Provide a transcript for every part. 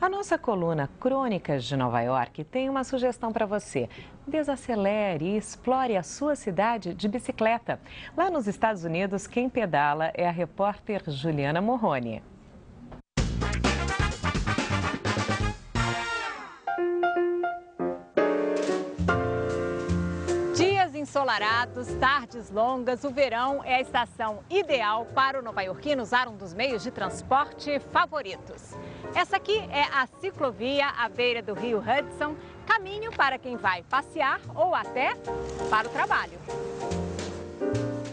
A nossa coluna Crônicas de Nova York tem uma sugestão para você. Desacelere e explore a sua cidade de bicicleta. Lá nos Estados Unidos, quem pedala é a repórter Juliana Morrone. Ensolarados, tardes longas, o verão é a estação ideal para o novaiorquino usar um dos meios de transporte favoritos. Essa aqui é a ciclovia à beira do rio Hudson, caminho para quem vai passear ou até para o trabalho.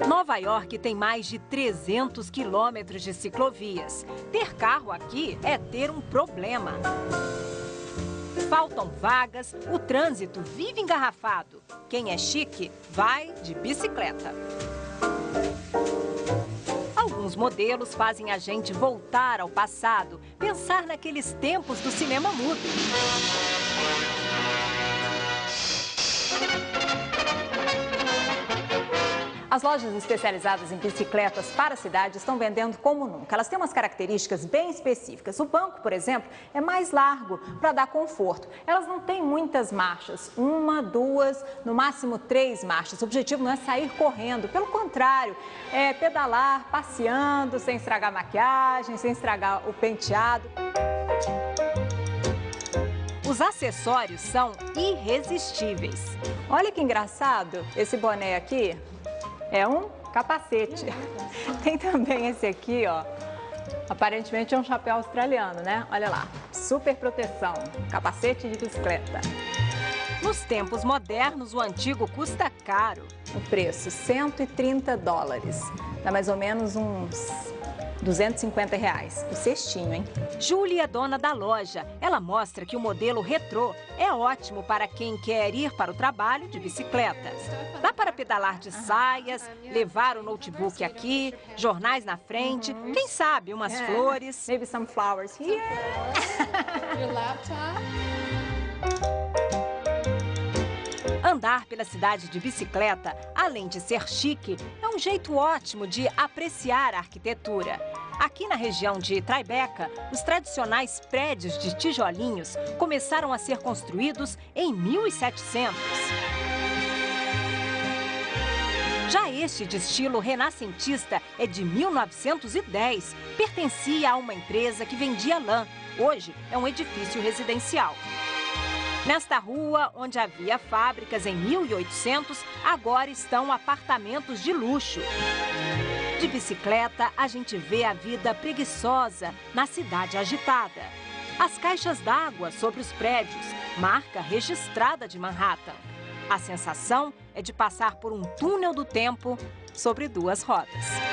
Nova York tem mais de 300 quilômetros de ciclovias. Ter carro aqui é ter um problema. Faltam vagas, o trânsito vive engarrafado. Quem é chique vai de bicicleta. Alguns modelos fazem a gente voltar ao passado, pensar naqueles tempos do cinema mudo. As lojas especializadas em bicicletas para a cidade estão vendendo como nunca. Elas têm umas características bem específicas. O banco, por exemplo, é mais largo para dar conforto. Elas não têm muitas marchas, uma, duas, no máximo três marchas. O objetivo não é sair correndo, pelo contrário, é pedalar, passeando, sem estragar a maquiagem, sem estragar o penteado. Os acessórios são irresistíveis. Olha que engraçado esse boné aqui é um capacete. Tem também esse aqui, ó. Aparentemente é um chapéu australiano, né? Olha lá, super proteção, capacete de bicicleta. Nos tempos modernos, o antigo custa caro. O preço, 130 dólares. Dá mais ou menos uns 250 reais. O cestinho, hein? Júlia é dona da loja. Ela mostra que o modelo retrô é ótimo para quem quer ir para o trabalho de bicicleta. Dá para pedalar de saias, levar o notebook aqui, jornais na frente, quem sabe umas é. flores. Maybe some flowers here. Your laptop. Andar pela cidade de bicicleta, além de ser chique, é um jeito ótimo de apreciar a arquitetura. Aqui na região de Tribeca, os tradicionais prédios de tijolinhos começaram a ser construídos em 1700. Já este de estilo renascentista é de 1910. Pertencia a uma empresa que vendia lã. Hoje é um edifício residencial. Nesta rua, onde havia fábricas em 1800, agora estão apartamentos de luxo. De bicicleta, a gente vê a vida preguiçosa na cidade agitada. As caixas d'água sobre os prédios, marca registrada de Manhattan. A sensação é de passar por um túnel do tempo sobre duas rodas.